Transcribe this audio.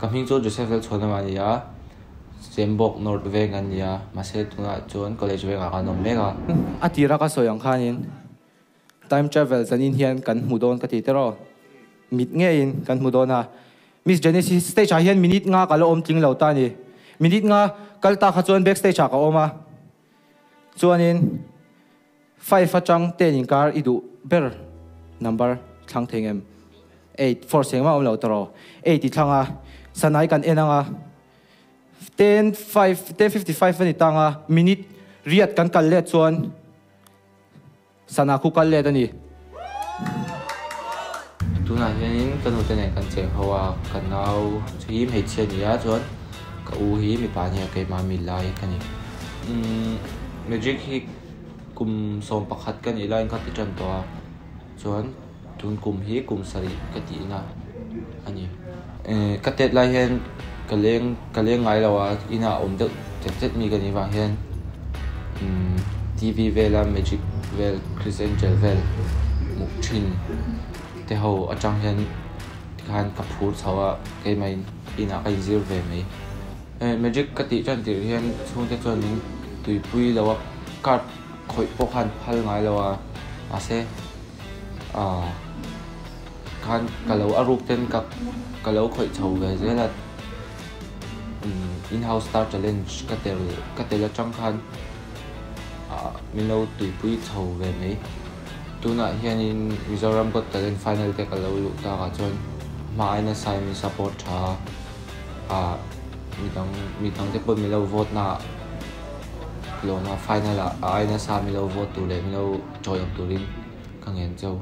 kam hing chu joseph vel chhona mani ya sembok north veng an ya ma se tuna chuan college veng a ka nom mega atira ka soyang khanin time travel zanin hian kan hmudon ka ti tero mit nge in kan hmudon ha miss genesis stage a hian minute nga kala om tling lo ta ni. Minute nga kalta kha chuan backstage a ka oma chuanin five achang ten in car idu ber number thlang thengem. 8 4 sengma om lo toro 8 ti thlanga sanai kan enanga 10 5 10 55 ani tanga minute riat kan kal le chuan sana khu kal le ani. Tuna hianin kan u tene kan che hawa kan nau hi hei che ni ya chuan ka u hi mi pa nia ke ma mi lai kani magic hi kum som pakhat kan i lain khat ti tran to chuan tun kum hi kum sari ka ti na Ờ, cắt tết lại hiện cái liên cái liên ngày là in à ổn được chắc chắc mi cái này vào hen TV về là Magic về Chris Angel về mục trình thế hầu ở trong hiện thì khan cặp phút sau á, cái mày in à cái zero về mấy. Ờ, Magic cắt tí chân tí hiện xuống Tết chân mình tùy bui là cắt khỏi bộ hàn hai ngày là à sẽ à khan kalau cả ten ka khởi khoi chau ve là ừ, in house star challenge ka tel ka tel atang khan tùy mino chầu về mấy. Ve mai tuna hianin Mizoram got talent final te kalau lu ta ka chuan ma aina sai mi support tha a mi tang mi tang te pon mi lo vote na lo na final a aina sa mi lo vote tu le mi lo joy up turin kangen chau